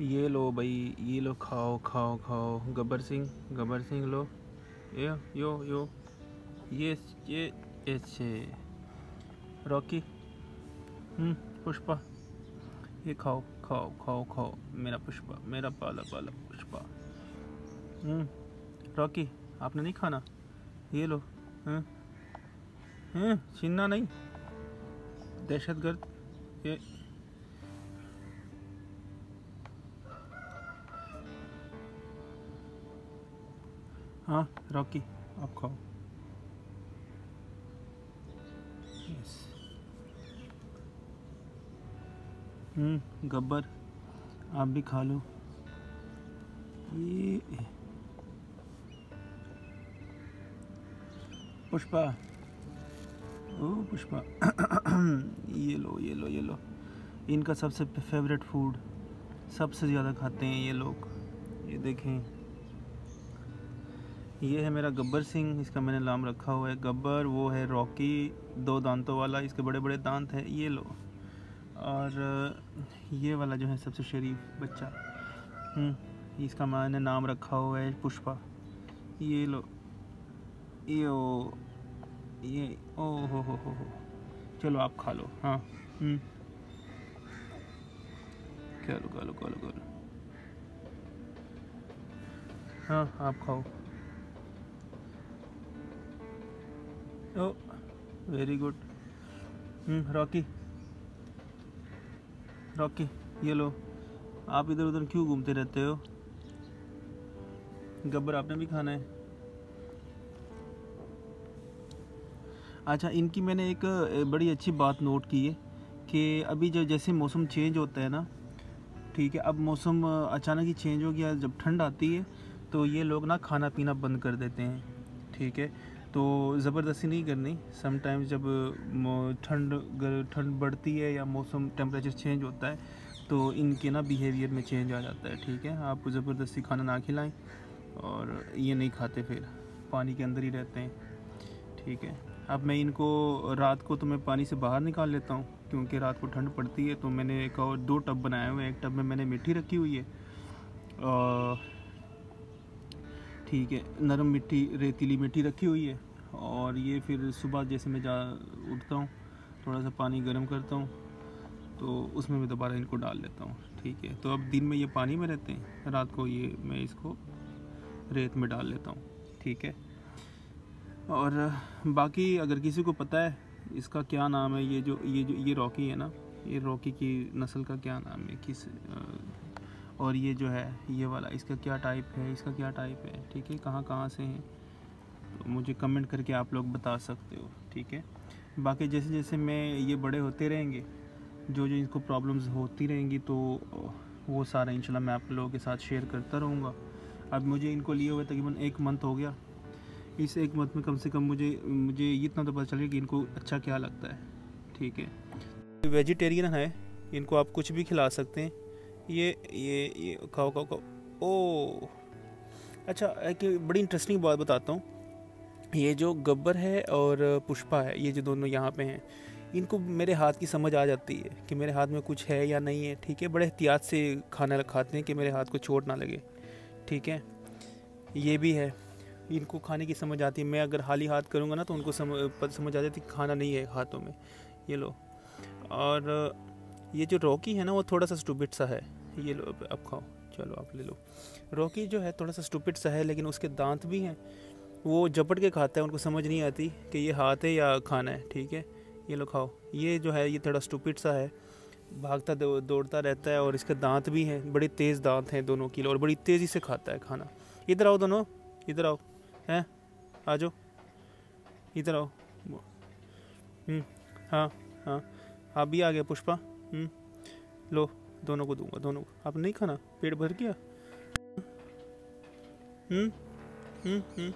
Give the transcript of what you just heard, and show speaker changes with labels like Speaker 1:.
Speaker 1: ये लो भाई, ये लो, खाओ खाओ खाओ। गब्बर सिंह गब्बर सिंह लो। ये, यो यो। ये ये, ऐसे। रॉकी। हम्म पुष्पा। ये खाओ खाओ खाओ खाओ। मेरा पुष्पा, मेरा पाला पाला पुष्पा। हम्म रॉकी, आपने नहीं खाना? ये लो। हैं हैं छीनना नहीं? दहशतगर्द। ये हाँ रॉकी आप खाओ। हम्म गब्बर, आप भी खा लो। ये पुष्पा। ओ, पुष्पा। ये लो ये लो ये लो। इनका सबसे फेवरेट फ़ूड सबसे ज़्यादा खाते हैं ये लोग। ये देखें। ये है मेरा गब्बर सिंह इसका मैंने नाम रखा हुआ है गब्बर वो है रॉकी दो दांतों वाला इसके बड़े बड़े दांत हैं ये लो। और ये वाला जो है सबसे शरीफ बच्चा। हम्म, इसका मैंने नाम रखा हुआ है पुष्पा। ये लो। ये ओ ये ओ हो हो हो हो। चलो आप खा लो। हाँ हम्म। खा लो खा लो खा लो खा लो। हाँ आप खाओ। Oh very good Rocky Rocky ये लो आप इधर उधर क्यों घूमते रहते हो? गब्बर, आपने भी खाना है। अच्छा इनकी मैंने एक बड़ी अच्छी बात नोट की है कि अभी जो जैसे मौसम चेंज होता है ना, ठीक है, अब मौसम अचानक ही चेंज हो गया, जब ठंड आती है तो ये लोग ना खाना पीना बंद कर देते हैं, ठीक है? तो ज़बरदस्ती नहीं करनी। समटाइम्स जब ठंड ठंड बढ़ती है या मौसम टेम्परेचर चेंज होता है तो इनके ना बिहेवियर में चेंज आ जाता है, ठीक है? आप ज़बरदस्ती खाना ना खिलाएँ और ये नहीं खाते फिर। पानी के अंदर ही रहते हैं, ठीक है? अब मैं इनको रात को तो मैं पानी से बाहर निकाल लेता हूँ, क्योंकि रात को ठंड पड़ती है तो मैंने एक और दो टब बनाए हुए हैं। एक टब में मैंने मिट्टी रखी हुई है ठीक है, नरम मिट्टी, रेतीली मिट्टी रखी हुई है। और ये फिर सुबह जैसे मैं जा उठता हूँ, थोड़ा सा पानी गर्म करता हूँ तो उसमें मैं दोबारा इनको डाल लेता हूँ, ठीक है। तो अब दिन में ये पानी में रहते हैं, रात को ये मैं इसको रेत में डाल लेता हूँ, ठीक है। और बाकी अगर किसी को पता है, इसका क्या नाम है, ये जो ये जो, ये रॉकी है ना, ये रॉकी की नस्ल का क्या नाम है, किस और ये जो है, ये वाला, इसका क्या टाइप है, इसका क्या टाइप है, ठीक है, कहाँ कहाँ से हैं? तो मुझे कमेंट करके आप लोग बता सकते हो, ठीक है? बाकी जैसे जैसे मैं ये बड़े होते रहेंगे, जो जो इनको प्रॉब्लम्स होती रहेंगी तो वो सारा इंशाल्लाह मैं आप लोगों के साथ शेयर करता रहूँगा। अब मुझे इनको लिए हुए तकरीबन एक मंथ हो गया। इस एक मंथ में कम से कम मुझे मुझे इतना तो पता चलेगा कि इनको अच्छा क्या लगता है, ठीक है? वेजिटेरियन है, इनको आप कुछ भी खिला सकते हैं। ये ये ये, खाओ खाओ खाओ। ओ अच्छा एक बड़ी इंटरेस्टिंग बात बताता हूँ। ये जो गब्बर है और पुष्पा है, ये जो दोनों यहाँ पे हैं, इनको मेरे हाथ की समझ आ जाती है कि मेरे हाथ में कुछ है या नहीं है, ठीक है? बड़े एहतियात से खाना खाते हैं कि मेरे हाथ को चोट ना लगे, ठीक है? ये भी है। इनको खाने की समझ आती है। मैं अगर हाली हाथ करूँगा ना तो उनको समझ समझ आ जाती है खाना नहीं है हाथों में। ये लो। और ये जो रॉकी है ना, वो थोड़ा सा स्टूपिड सा है। ये लो, अब खाओ। चलो आप ले लो। रॉकी जो है, थोड़ा सा स्टूपिड सा है, लेकिन उसके दांत भी हैं। वो झपट के खाता है, उनको समझ नहीं आती कि ये हाथ है या खाना है, ठीक है? ये लो खाओ। ये जो है, ये थोड़ा स्टूपिड सा है। भागता दौड़ता रहता है और इसके दांत भी हैं। बड़े तेज़ दांत हैं दोनों की, और बड़ी तेज़ी से खाता है खाना। इधर आओ दोनों। इधर आओ। हैं? आ जाओ इधर आओ। हम्म। हाँ हाँ। आप भी आ गए, पुष्पा। लो, दोनों को दूँगा, दोनों को। आप नहीं खाना? पेट भर गया? हम्म हम्म हम्म।